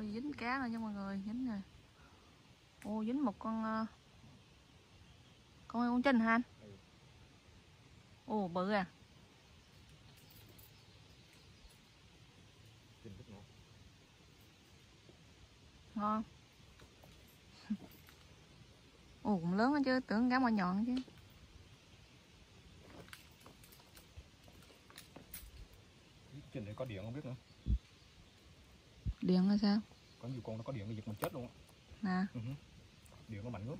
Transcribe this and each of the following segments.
ôi dính cá rồi nha mọi người dính rồi. Ô dính một con ờ, con con trinh hả anh? Ồ bự à. Ngon. ồ cũng lớn đó chứ tưởng cá mò nhọn chứ. Trên đấy có điện không biết nữa. Điện là sao Có nhiều con nó có điện nó giật mình chết luôn á. nè Ừ hứ. Điện nó mạnh lắm.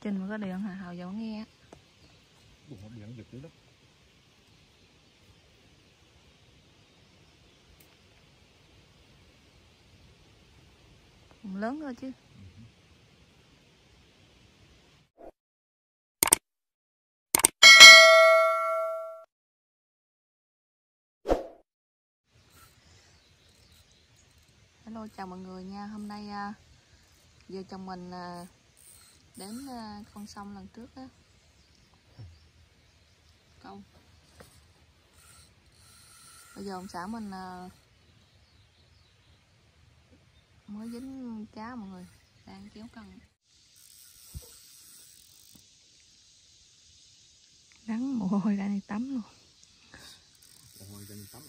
trinh mà có điện hả hào dầu nghe Đụng nó điện giật dữ lắm. lớn thôi chứ Hello chào mọi người nha. Hôm nay à, vợ chồng mình à, đến à, con sông lần trước á. Câu Bây giờ ông xã mình à, mới dính cá mọi người. Đang kéo cần Nắng mồ hôi ra này tắm luôn. Ôi, ra như tắm.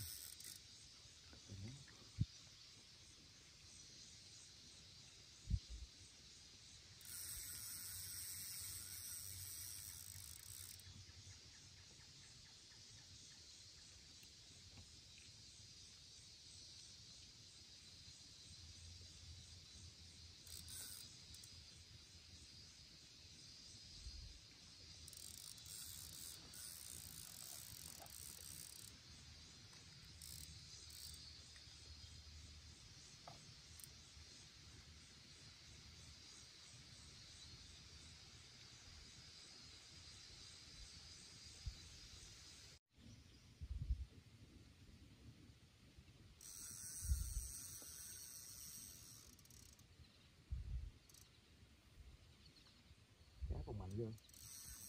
Còn mạnh ghê.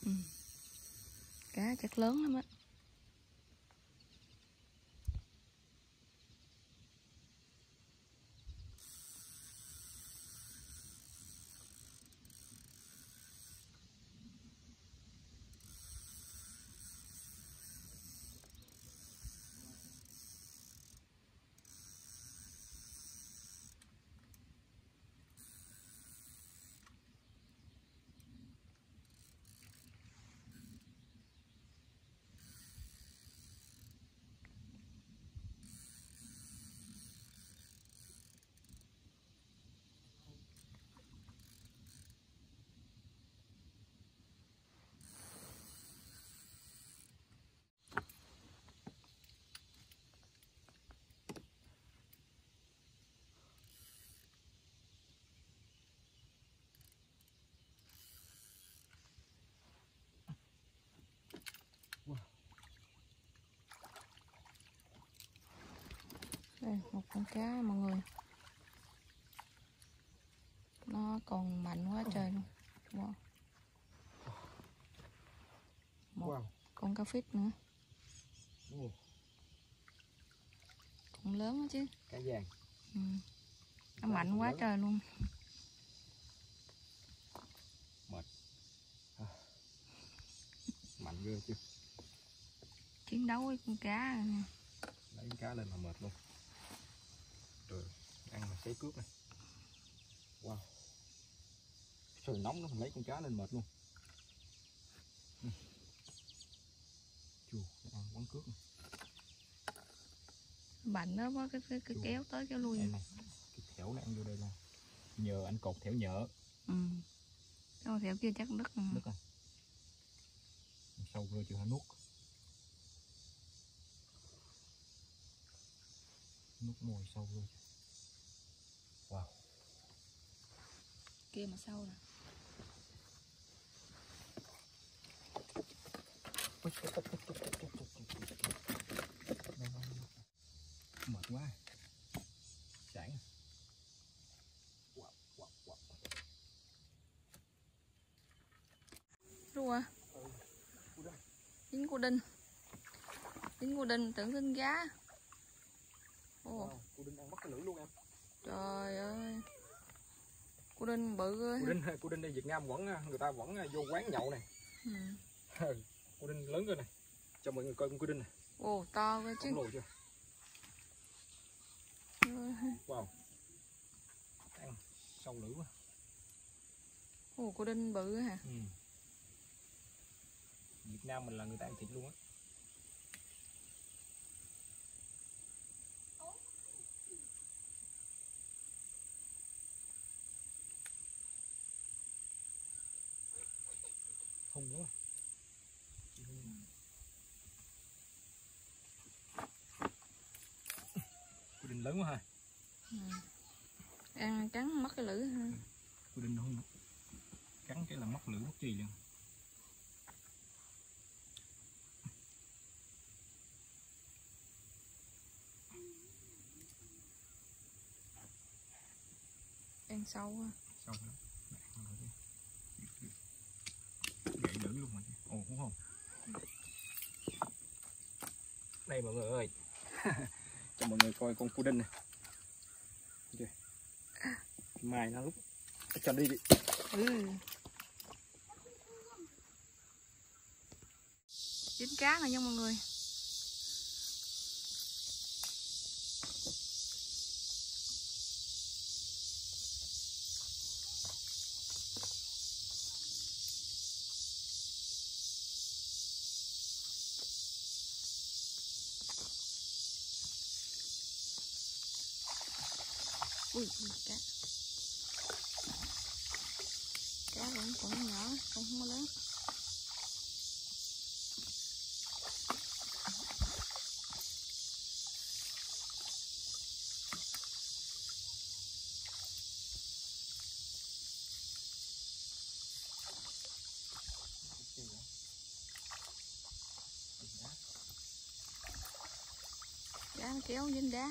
Ừ. cá chắc lớn lắm á đây một con cá mọi người nó còn mạnh quá trời luôn wow. một Wow. con cá phít nữa cũng lớn đó chứ cá vàng. ừ. nó mạnh quá trời luôn Mạnh ghê chứ. chiến đấu với con cá này. Lấy cá lên là mệt luôn. Rồi, ăn mà sấy cướp này. Wow. Trời nóng nó lấy con cá lên mệt luôn. Ừ. Chù, ăn quán cướp này. mạnh đó quá cái, cái, cái kéo tới kéo lui này, cái thẻo này ăn vô đây là nhờ anh cột thẻo nhợ ừ. Đâu theo kia chắc ừ. đất à. Sâu vô chưa hả nuốt. Nuốt mồi sâu vô. Wow. kia mà sâu nè. Mệt quá. Chán wow, wow, wow. rùa dính cu đinh. Dính cu đinh tưởng dính cá Ồ, Wow, cô đinh ăn mất cái lưỡi luôn em trời ơi. Cô đinh bự ơi. đinh cô đinh đây Việt Nam vẫn người ta vẫn vô quán nhậu này Ừ. cô đinh lớn rồi này cho mọi người coi con cô đinh này Ồ, to quá chứ. khổng lồ chưa Ừ. wow ăn sâu lưỡi quá Ồ, cô đinh bự hả? ừ. Việt Nam mình là người ta ăn thịt luôn á không nữa Quy định lớn quá Ừ. Ăn trắng mất cái lưỡi ha. Quy định không? Cắn cái là mất lưỡi mất chi liền Ăn sâu ha. xong rồi gãy lưỡi luôn mà ồ đúng không. Đây mọi người ơi cho mọi người coi con pudding này okay. mài nó lúc cho đi đi Ừ. Chín cá này nha mọi người. Ui, cá. Cá vẫn còn nhỏ không có lớn. Cá kéo dính đá.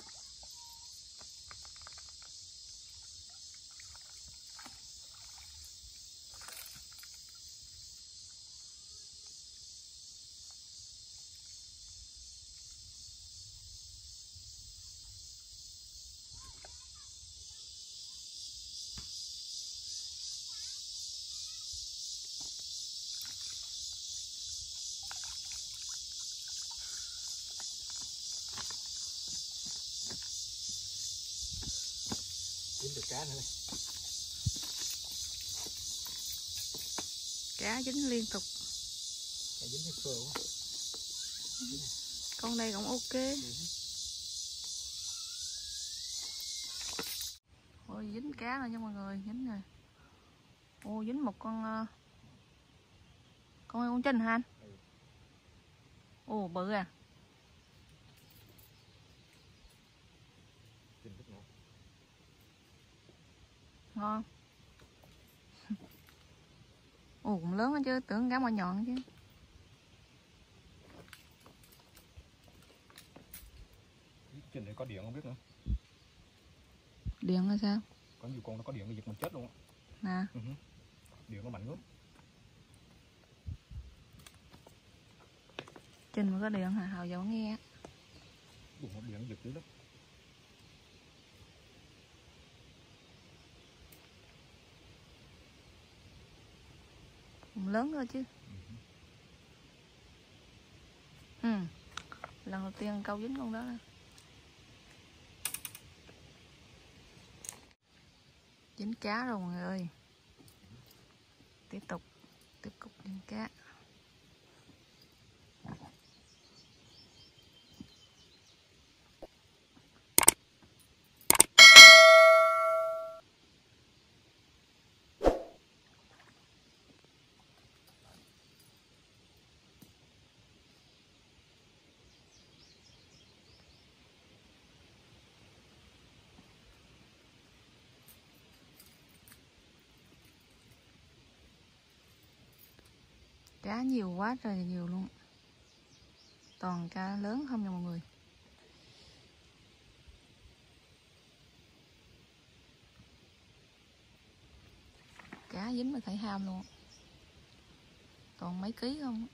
cá nữa cá dính liên tục. Cá dính cái quá con đây cũng ok. Ôi dính cá rồi nha mọi người dính rồi. Ô dính một con ờ, con con trinh hả anh? Ừ. ồ bự à Nhìn rất ngon ngon. Ồ cũng lớn đó chứ tưởng cá mò nhọn chứ. Trên này có điện không biết nữa. Điện là sao? Có nhiều con nó có điện nó giật mình chết luôn á. Nè. Hứ. điện nó mạnh lắm. Trình mà có điện hả? Hào dấu nghe. Nó điện giật dữ lắm lớn thôi chứ. Ừ. Lần đầu tiên câu dính con đó nè. dính cá rồi mọi người ơi. Tiếp tục tiếp tục dính cá cá nhiều quá trời nhiều luôn. Toàn cá lớn không nha mọi người. Cá dính mà phải ham luôn. Còn mấy ký không?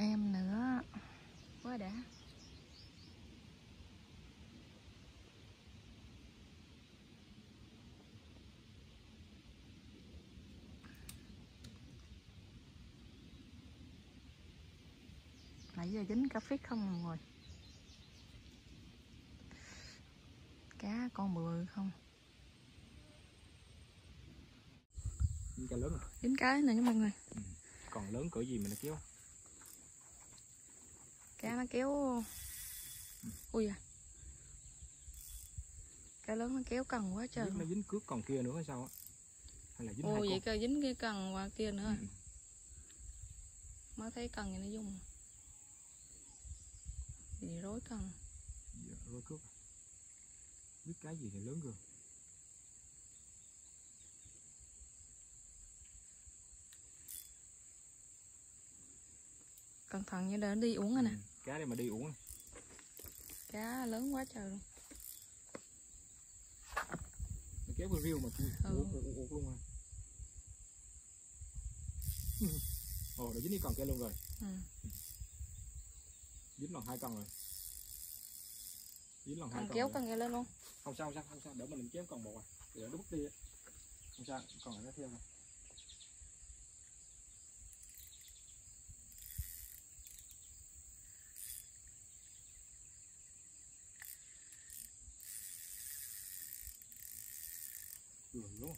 Em nữa. Quá đã. Nãy giờ dính cá phít không rồi cá con bự không? Những cá lớn rồi. dính cái này nha mọi người. Còn lớn cỡ gì mà nó kéo cá nó kéo ui à. Cá lớn nó kéo cần quá trời. Nó dính cước còn kia nữa hay sao á? Hay là dính ồ hai vậy cơ dính cái cần qua kia nữa Ừ. mới thấy cần vậy nó dung gì rối cần Dạ, rồi cước. Biết cái gì thì lớn rồi cẩn thận như đỡ đi uống rồi nè. Ừ, cá đây mà đi uống. Cá lớn quá trời luôn. Nó kéo vào riêu mà Ừ. uống uống uống luôn à ồ nó dính đi còn kia luôn rồi. Ừ. dính lần hai con rồi. Dính lần hai cần con kéo rồi. cần kia lên luôn. Không sao không sao không sao. Đỡ mà mình chém còn một à. Để nó bút đi không sao còn lại nó theo này Rồi luôn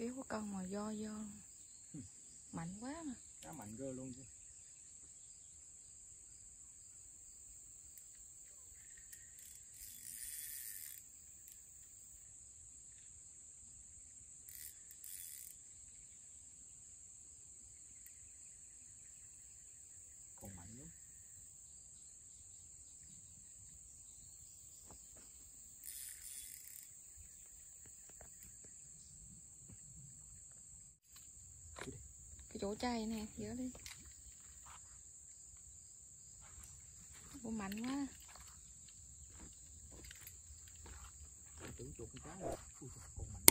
kéo có con mà do do mạnh quá mà. Cá mạnh cơ luôn chứ còn mạnh lắm cái chỗ chay nè dỡ đi. Bộ mạnh quá. Tưởng chuột con cá rồi còn mạnh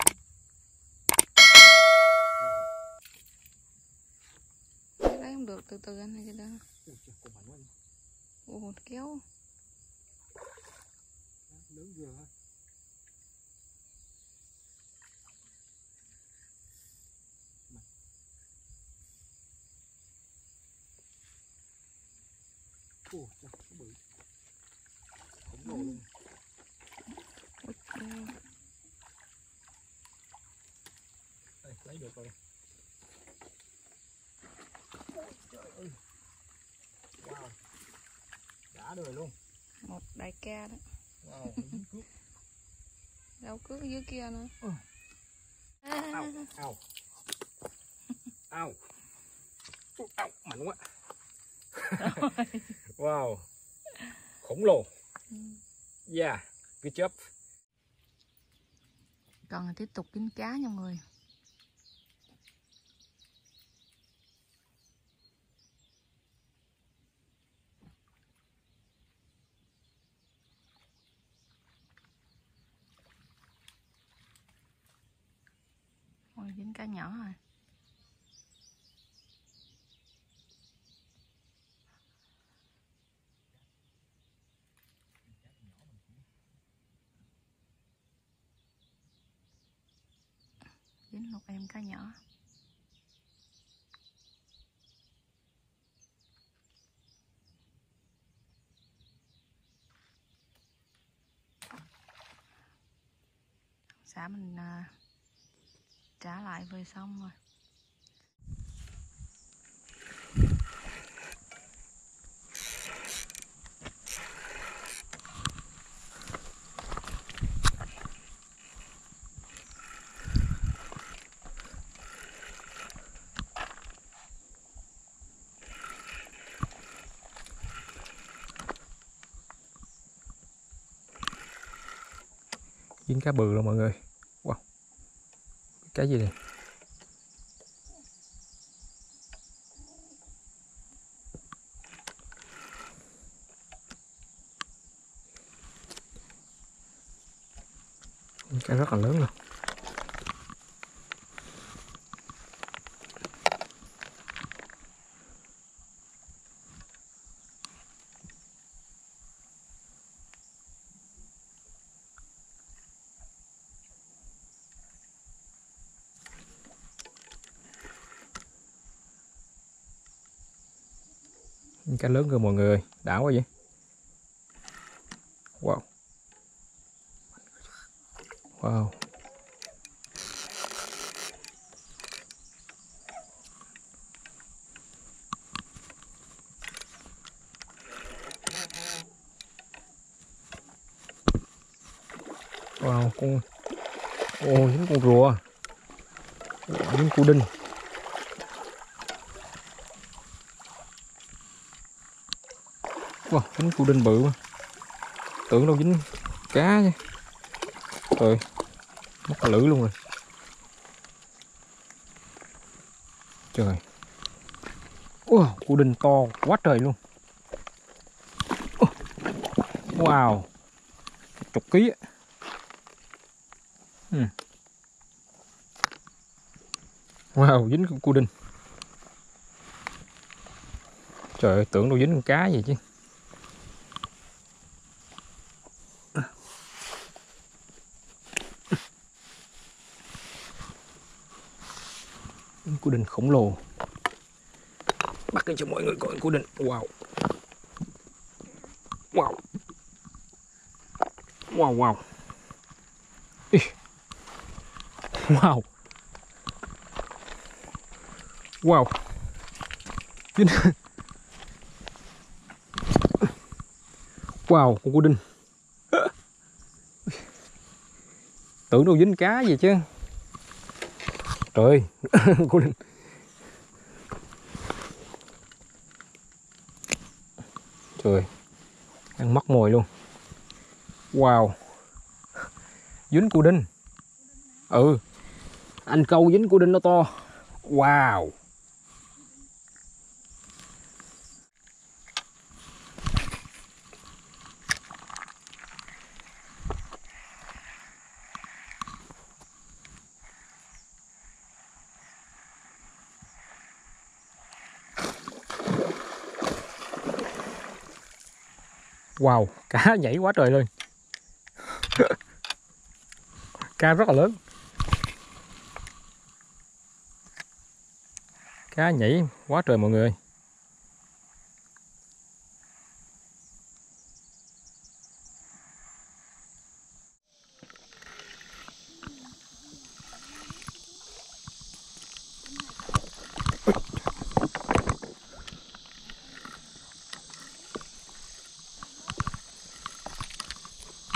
không được, từ từ anh này cái đó. Ồ kéo. lớn vừa ha Ủa, trời, nó bự. Khổng lồ luôn. Ôi, ừ. đây lấy được rồi. Ôi, trời ơi. Wow. Đã đời luôn. Một đại ca đó. Wow nó dính cước đâu cứ dưới kia nữa. Ừ. à, ao. Ao. Ui, ao mạnh quá wow. Khổng lồ. Ừ. yeah good job. Còn là tiếp tục kiếm cá nha mọi người. Ôi, dính cá nhỏ rồi dính một em cá nhỏ. Xã mình à, trả lại về xong rồi. Dính cá bự rồi mọi người. Wow. Cái gì này? Cá rất là lớn luôn cá lớn cơ mọi người đã quá vậy. Wow. Wow. Wow, con ô dính con rùa. Dính cu đinh. Wow, cánh cu đinh bự mà. Tưởng đâu dính cá nha. Trời, mất lử luôn rồi. Trời. Wow, cu đinh to quá trời luôn. Wow. Chục ký á. Ừ. Wow, dính cu đinh. Trời ơi, tưởng đâu dính con cá gì chứ. Cú đình khổng lồ. Bắt lên cho mọi người coi cú đình wow. Wow. Wow wow. Ý. wow. Wow. Wow con cú đinh. Tưởng đâu dính cá gì chứ trời ơi. Trời ăn mất mồi luôn. Wow. Dính cu đinh. Ừ. Anh câu dính cu đinh nó to. Wow. Wow, cá nhảy quá trời luôn. Cá rất là lớn Cá nhảy quá trời mọi người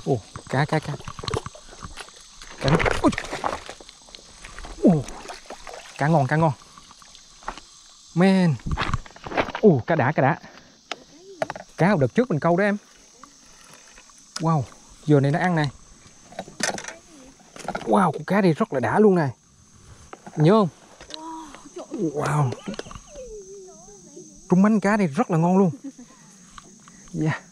Ồ, cá cá cá. Cá Cá ngon, cá ngon. Men. Ồ, cá đã, cá đã. Cá hồi đợt trước mình câu đó em. Wow, giờ này nó ăn này. Wow, con cá này rất là đã luôn này. Nhớ không? Wow. Trung bánh cá này rất là ngon luôn. Yeah.